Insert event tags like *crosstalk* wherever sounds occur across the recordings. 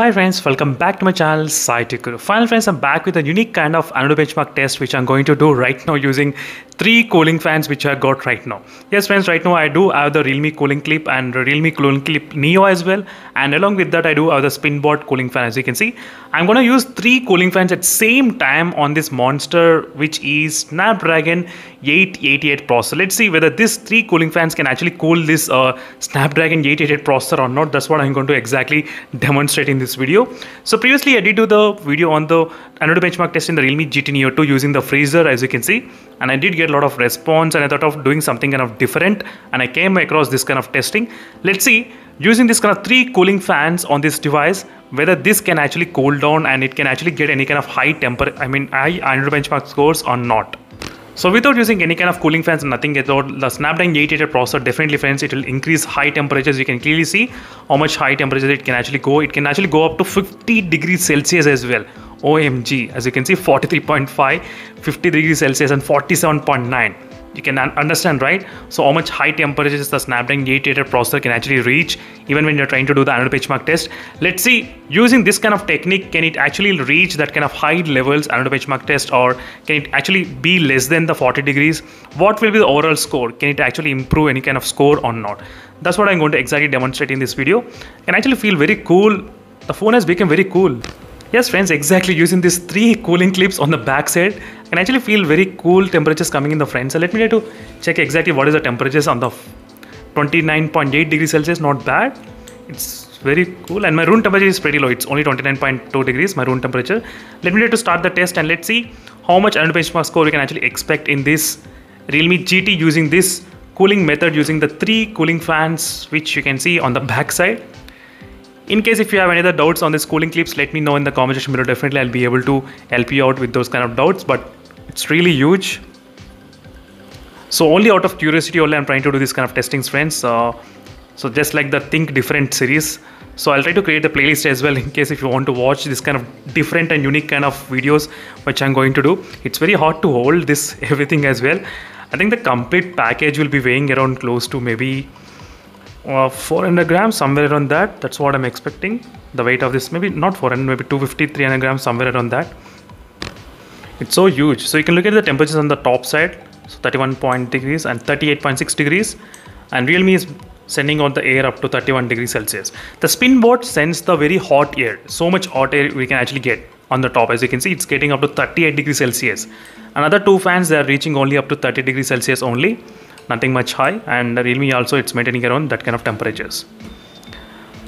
Hi friends, welcome back to my channel Sai Tech Finally friends, I'm back with a unique kind of Antutu benchmark test which I'm going to do right now using three cooling fans which I got right now. Yes friends, right now I do have the Realme cooling clip and Realme cooling clip Neo as well and along with that I do have the Spinbot cooling fan as you can see. I'm going to use three cooling fans at same time on this monster which is Snapdragon 888 processor. Let's see whether these three cooling fans can actually cool this uh, Snapdragon 888 processor or not. That's what I'm going to exactly demonstrate in this video. So previously I did do the video on the Antutu benchmark test in the Realme GT Neo 2 using the freezer as you can see and I did get a lot of response and I thought of doing something kind of different and I came across this kind of testing. Let's see using this kind of three cooling fans on this device whether this can actually cool down and it can actually get any kind of high temper I mean high Antutu benchmark scores or not. So without using any kind of cooling fans nothing at all, the Snapdragon 888 processor definitely friends, it will increase high temperatures. You can clearly see how much high temperatures it can actually go. It can actually go up to 50 degrees Celsius as well. OMG, as you can see 43.5, 50 degrees Celsius and 47.9 you can understand right? So how much high temperatures the snapdragon 888 processor can actually reach even when you're trying to do the Antutu benchmark test. Let's see using this kind of technique can it actually reach that kind of high levels Antutu benchmark test or can it actually be less than the 40 degrees? What will be the overall score? Can it actually improve any kind of score or not? That's what i'm going to exactly demonstrate in this video. Can actually feel very cool. The phone has become very cool Yes friends, exactly using these three cooling clips on the back side can actually feel very cool temperatures coming in the front. So let me try to check exactly what is the temperatures on the 29.8 degrees Celsius, not bad. It's very cool and my room temperature is pretty low. It's only 29.2 degrees, my room temperature. Let me try to start the test and let's see how much Antutu benchmark score we can actually expect in this Realme GT using this cooling method using the three cooling fans which you can see on the back side in case if you have any other doubts on this cooling clips let me know in the comment section below. Definitely i'll be able to help you out with those kind of doubts but it's really huge. So only out of curiosity only i'm trying to do this kind of testings friends. Uh, so just like the think different series. So i'll try to create the playlist as well *laughs* in case if you want to watch this kind of different and unique kind of videos which i'm going to do. It's very hard to hold this *laughs* everything as well. I think the complete package will be weighing around close to maybe uh, 400 grams somewhere around that. That's what i'm expecting. The weight of this maybe not 400 maybe 250 300 grams somewhere around that. It's so huge. So you can look at the temperatures on the top side. So 31 point degrees and 38.6 degrees. And realme is sending out the air up to 31 degrees celsius. The Spinbot sends the very hot air. So much hot air we can actually get on the top. As you can see it's getting up to 38 degrees celsius. Another two fans they are reaching only up to 30 degrees celsius only nothing much high and Realme also it's maintaining around that kind of temperatures.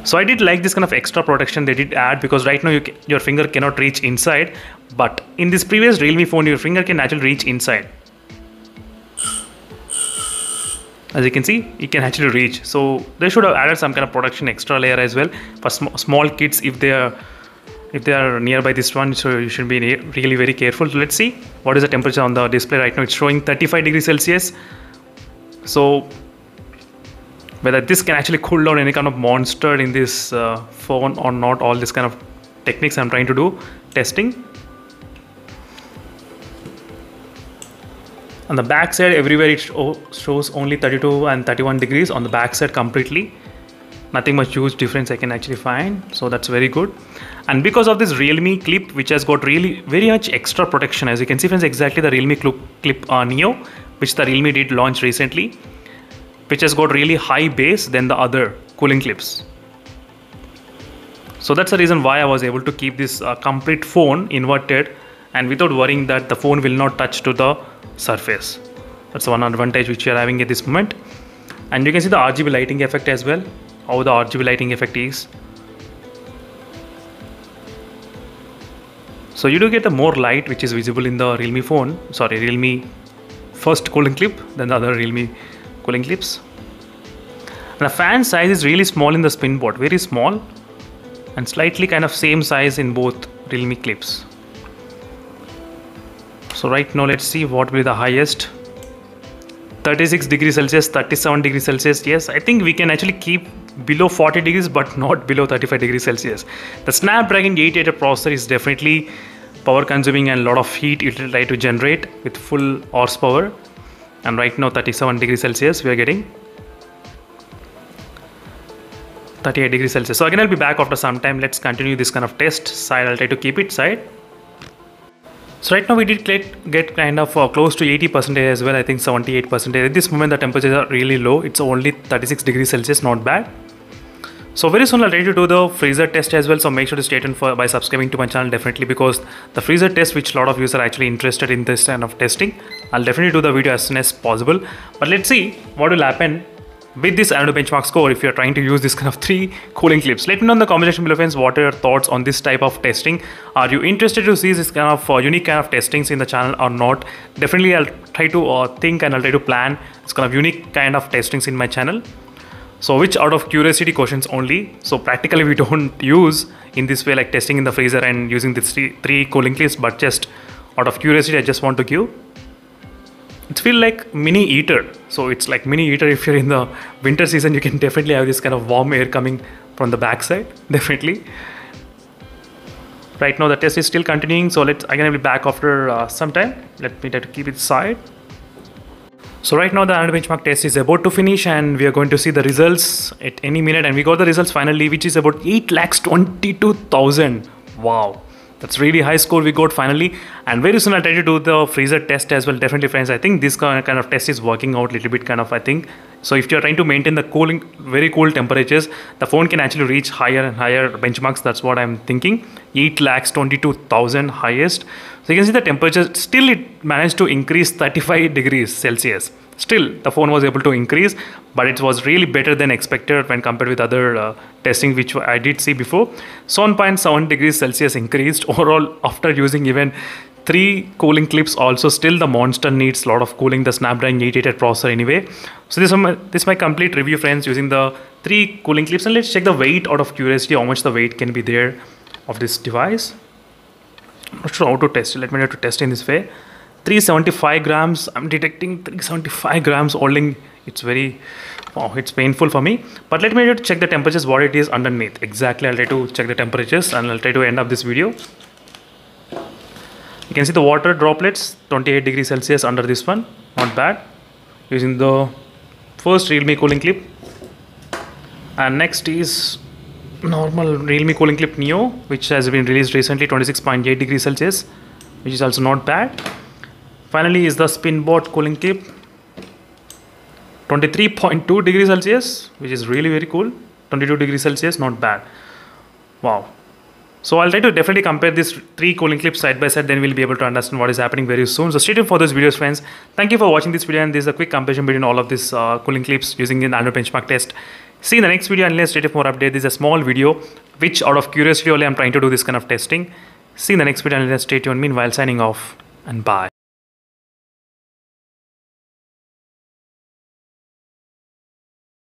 So I did like this kind of extra protection they did add because right now you, your finger cannot reach inside but in this previous Realme phone your finger can actually reach inside. As you can see, you can actually reach. So they should have added some kind of protection extra layer as well for sm small kids if they are if they are nearby this one so you should be really very careful so let's see what is the temperature on the display right now it's showing 35 degrees celsius so whether this can actually cool down any kind of monster in this uh, phone or not all this kind of techniques i'm trying to do testing. On the back side everywhere it shows only 32 and 31 degrees on the back side completely. Nothing much huge difference i can actually find so that's very good. And because of this realme clip which has got really very much extra protection as you can see friends exactly the realme clip, clip uh, neo which the Realme did launch recently, which has got really high base than the other cooling clips. So that's the reason why I was able to keep this uh, complete phone inverted and without worrying that the phone will not touch to the surface. That's one advantage which you are having at this moment. And you can see the RGB lighting effect as well, how the RGB lighting effect is. So you do get the more light which is visible in the Realme phone, sorry Realme first cooling clip then the other Realme cooling clips. And the fan size is really small in the Spinbot very small and slightly kind of same size in both Realme clips. So right now let's see what will be the highest. 36 degrees Celsius 37 degrees Celsius yes. I think we can actually keep below 40 degrees but not below 35 degrees Celsius. The Snapdragon 888 processor is definitely power consuming and a lot of heat it will try to generate with full horsepower. And right now 37 degrees celsius we are getting. 38 degrees celsius. So again i'll be back after some time. Let's continue this kind of test. Side i'll try to keep it side. So right now we did get, kind of uh, close to 80 percent as well. I think 78 percent at this moment the temperatures are really low. It's only 36 degrees celsius not bad so very soon I'll try to do the freezer test as well. So make sure to stay tuned for by subscribing to my channel definitely because the freezer test, which a lot of you are actually interested in this kind of testing, I'll definitely do the video as soon as possible. But let's see what will happen with this Antutu benchmark score if you're trying to use this kind of three cooling clips. Let me know in the comment section below friends what are your thoughts on this type of testing. Are you interested to see this kind of uh, unique kind of testings in the channel or not? Definitely I'll try to uh, think and I'll try to plan this kind of unique kind of testings in my channel. So which out of curiosity questions only. So practically we don't *laughs* use in this way like testing in the freezer and using these three, three cooling clips but just out of curiosity I just want to give. It feel like mini heater. So it's like mini heater if you're in the winter season you can *laughs* definitely have this kind of warm air coming from the backside *laughs* definitely. Right now the test is still continuing so let's again be back after uh, some time. Let me try to keep it side. So right now the Antutu benchmark test is about to finish and we are going to see the results at any minute. And we got the results finally which is about 8 lakhs 22,000. Wow. That's really high score we got finally. And very soon I'll try to do the freezer test as well. Definitely friends I think this kind of test is working out a little bit kind of I think. So if you're trying to maintain the cooling very cool temperatures the phone can actually reach higher and higher benchmarks. That's what I'm thinking. 8 lakhs 22,000 highest so you can see the temperature still it managed to increase 35 degrees Celsius. Still the phone was able to increase but it was really better than expected when compared with other uh, testing which I did see before. 7.7 degrees Celsius increased *laughs* overall after using even three cooling clips. Also still the monster needs a lot of cooling the snapdragon 888 processor anyway. So this is my, this is my complete review friends using the three cooling clips. And let's check the weight out of curiosity how much the weight can be there of this device not sure how to test. Let me try to test in this way. 375 grams. I'm detecting 375 grams holding. It's very wow it's painful for me. But let me try to check the temperatures what it is underneath. Exactly i'll try to check the temperatures and i'll try to end up this video. You can see the water droplets 28 degrees celsius under this one. Not bad. Using the first realme cooling clip. And next is normal realme cooling clip neo which has been released recently 26.8 degrees celsius which is also not bad Finally is the Spinbot cooling clip. 23.2 degrees Celsius, which is really very cool. 22 degrees Celsius, not bad. Wow. So I'll try to definitely compare these three cooling clips side by side, then we'll be able to understand what is happening very soon. So stay tuned for those videos, friends. Thank you for watching this video and this is a quick comparison between all of these uh, cooling clips using the Antutu benchmark test. See in the next video unless for more update. This is a small video, which out of curiosity only I'm trying to do this kind of testing. See in the next video unless stay tuned. Meanwhile, signing off and bye.